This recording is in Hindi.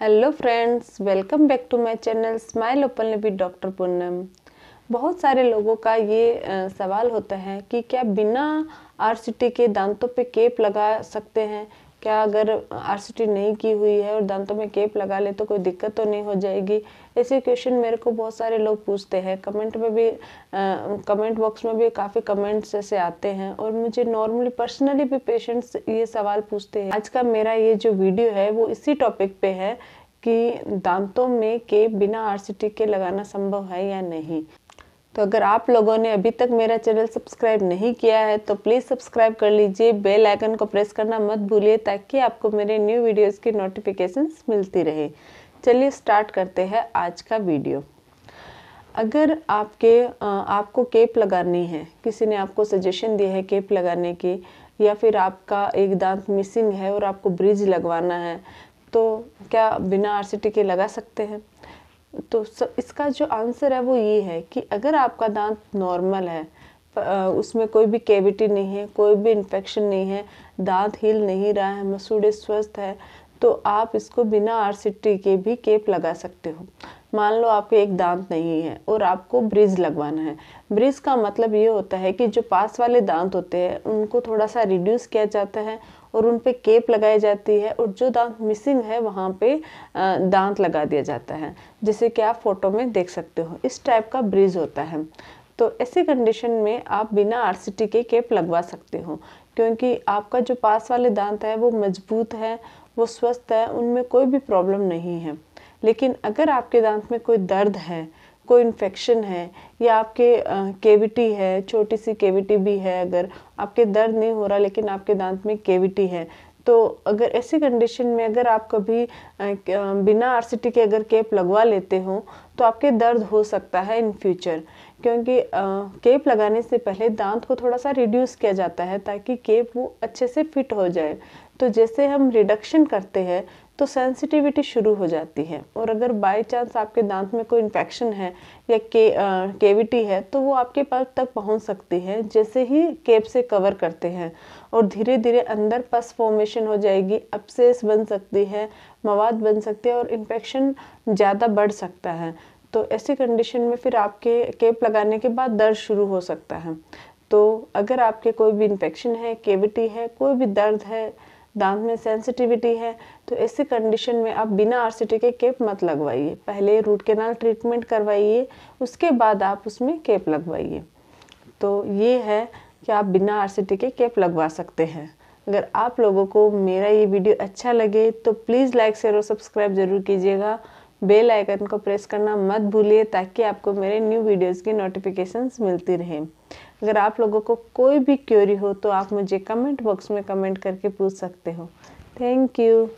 Hello friends welcome back to my channel smile open with doctor Poonam बहुत सारे लोगों का ये सवाल होता है कि क्या बिना आरसीटी के दांतों पे केप लगा सकते हैं? क्या अगर आरसीटी नहीं की हुई है और दांतों में केप लगा ले तो कोई दिक्कत तो नहीं हो जाएगी? ऐसे क्वेश्चन मेरे को बहुत सारे लोग पूछते हैं। कमेंट में भी आ, कमेंट बॉक्स में भी काफ़ी कमेंट्स ऐसे आते हैं और मुझे नॉर्मली पर्सनली भी पेशेंट्स ये सवाल पूछते हैं। आज का मेरा ये जो वीडियो है वो इसी टॉपिक पे है कि दांतों में केप बिना आरसीटी के लगाना संभव है या नहीं। तो अगर आप लोगों ने अभी तक मेरा चैनल सब्सक्राइब नहीं किया है तो प्लीज़ सब्सक्राइब कर लीजिए, बेल आइकन को प्रेस करना मत भूलिए, ताकि आपको मेरे न्यू वीडियोस की नोटिफिकेशंस मिलती रहे। चलिए स्टार्ट करते हैं आज का वीडियो अगर आपके आपको केप लगानी है, किसी ने आपको सजेशन दिया है केप लगाने की, या फिर आपका एक दांत मिसिंग है और आपको ब्रिज लगवाना है तो क्या बिना आरसीटी के लगा सकते हैं? तो इसका जो आंसर है वो ये है कि अगर आपका दांत नॉर्मल है उसमें कोई भी कैविटी नहीं है, कोई भी इन्फेक्शन नहीं है, दांत हिल नहीं रहा है, मसूड़े स्वस्थ है तो आप इसको बिना आरसीटी के भी केप लगा सकते हो। मान लो आपके एक दांत नहीं है और आपको ब्रिज लगवाना है। ब्रिज का मतलब ये होता है कि जो पास वाले दांत होते हैं, उनको थोड़ा सा रिड्यूस किया जाता है और उन पे केप लगाई जाती है और जो दांत मिसिंग है, वहाँ पे दांत लगा दिया जाता है। जैसे कि आप फ़ोटो में देख सकते हो। इस टाइप का ब्रिज होता है। तो ऐसी कंडीशन में आप बिना आरसीटी के केप लगवा सकते हो। क्योंकि आपका जो पास वाले दांत है, वो मज़बूत है, वो स्वस्थ है, उनमें कोई भी प्रॉब्लम नहीं है। लेकिन अगर आपके दांत में कोई दर्द है, कोई इन्फेक्शन है, या आपके केविटी है, छोटी सी केविटी भी है अगर, आपके दर्द नहीं हो रहा लेकिन आपके दांत में केविटी है तो अगर ऐसी कंडीशन में अगर आप कभी बिना आरसीटी के अगर केप लगवा लेते हो तो आपके दर्द हो सकता है इन फ्यूचर क्योंकि केप लगाने से पहले दांत को थोड़ा सा रिड्यूस किया जाता है ताकि केप वो अच्छे से फिट हो जाए। तो जैसे हम रिडक्शन करते हैं तो सेंसिटिविटी शुरू हो जाती है। और अगर बाय चांस आपके दांत में कोई इन्फेक्शन है या के आ, केविटी है तो वो आपके पल्प तक पहुँच सकती है जैसे ही केप से कवर करते हैं। और धीरे धीरे अंदर पस फॉर्मेशन हो जाएगी अपसेस बन सकती है मवाद बन सकती है और इन्फेक्शन ज़्यादा बढ़ सकता है। तो ऐसी कंडीशन में फिर आपके केप लगाने के बाद दर्द शुरू हो सकता है। तो अगर आपके कोई भी इन्फेक्शन है केविटी है कोई भी दर्द है दांत में सेंसिटिविटी है तो ऐसी कंडीशन में आप बिना आरसीटी के केप मत लगवाइए। पहले रूट केनाल ट्रीटमेंट करवाइए, उसके बाद आप उसमें केप लगवाइए। तो ये है कि आप बिना आरसीटी के केप लगवा सकते हैं। अगर आप लोगों को मेरा ये वीडियो अच्छा लगे तो प्लीज़ लाइक शेयर और सब्सक्राइब ज़रूर कीजिएगा। बेल आइकन को प्रेस करना मत भूलिए, ताकि आपको मेरे न्यू वीडियोस की नोटिफिकेशंस मिलती रहें। अगर आप लोगों को कोई भी क्यूरी हो तो आप मुझे कमेंट बॉक्स में कमेंट करके पूछ सकते हो। Thank you